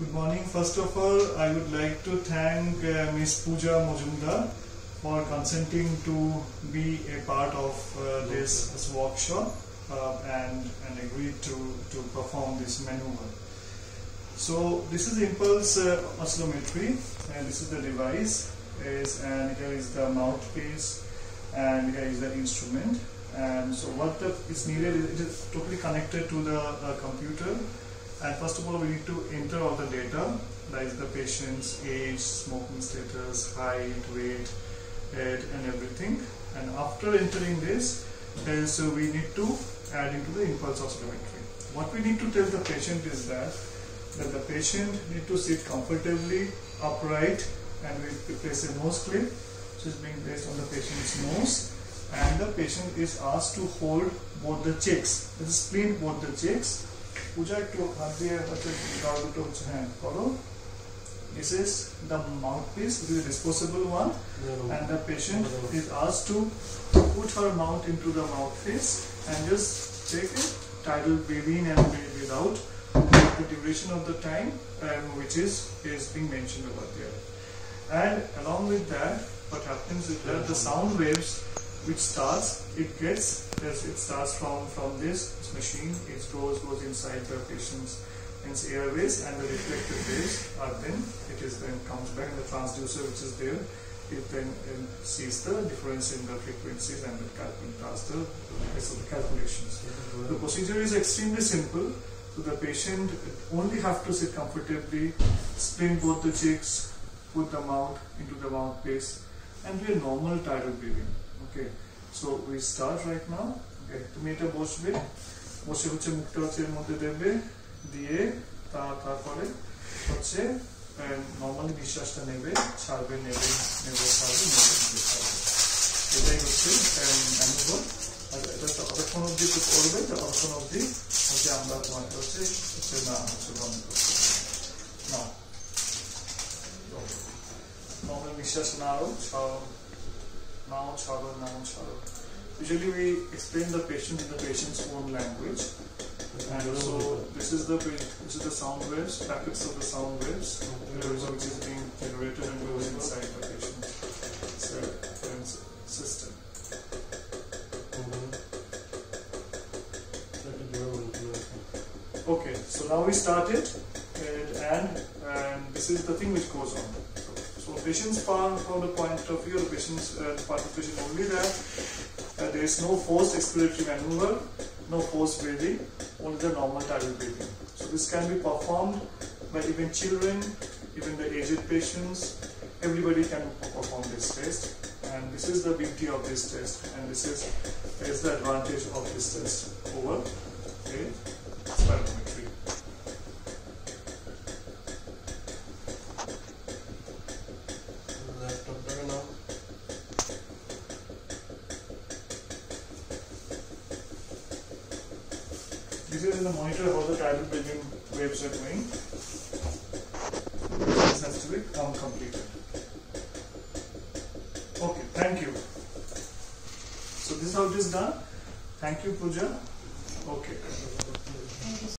Good morning. First of all, I would like to thank uh, Ms. Pooja Mojumdar for consenting to be a part of uh, this, this workshop uh, and, and agreed to, to perform this maneuver. So this is impulse uh, oscillometry and this is the device is, and here is the mouthpiece and here is the instrument and so what the, is needed is it is totally connected to the uh, computer and first of all we need to enter all the data that is the patient's age, smoking status, height, weight, head and everything and after entering this uh, so we need to add into the impulse oscillometry. What we need to tell the patient is that that the patient need to sit comfortably upright and we place a nose clip which is being placed on the patient's nose and the patient is asked to hold both the cheeks, spleen both the checks. Puja 2 Bhagya Vacha Hand. Follow? This is the mouthpiece, the disposable one, and the patient is asked to put her mouth into the mouthpiece and just take it, title within and without the duration of the time which is, is being mentioned over there. And along with that, what happens is that the sound waves which starts, it gets, yes, it starts from from this, this machine, it goes goes inside the patient's its airways and the reflected waves are then, it is then comes back and the transducer which is there, it then sees the difference in the frequencies and it does the of the calculations. The procedure is extremely simple. So the patient only have to sit comfortably, spin both the cheeks, put the mouth into the mouthpiece, and do a normal tidal breathing. Okay. So, we start right now. Okay. তুমি এটা বসবে বসে হচ্ছে মুখটা হচ্ছে এর মধ্যে দেবে, দিয়ে তা, তারপরে হচ্ছে নর্মালি নিঃশ্বাসটা নেবে, ছাড়বে, নেবে নেবে, ছাড়বে নেবে ছাড়বে এটাই হচ্ছে ম্যানুভার আর এটা ততক্ষণ অবধি তো করবে ততক্ষণ অবধি হচ্ছে আমরা তোমাকে হচ্ছে হচ্ছে না, হচ্ছে বন্ধ করতে না নর্মাল নিঃশ্বাস নাও ছাড়ো now charo, now charo. Usually we explain the patient in the patient's own language. And so this is the this is the sound waves, packets of the sound waves, which is being generated and goes inside the patient system. Okay, so now we started, it and, and this is the thing which goes on. So, patients found from the point of view of patient's uh, participation only that uh, there is no forced expiratory maneuver, no forced breathing, only the normal tidal breathing. So this can be performed by even children, even the aged patients, everybody can perform this test. And this is the beauty of this test. And this is, is the advantage of this test. Over. A. This is in the monitor how the tidal breathing waves are going. This has to be completed. Okay, thank you. So this is how it is done. Thank you, Pooja. Okay.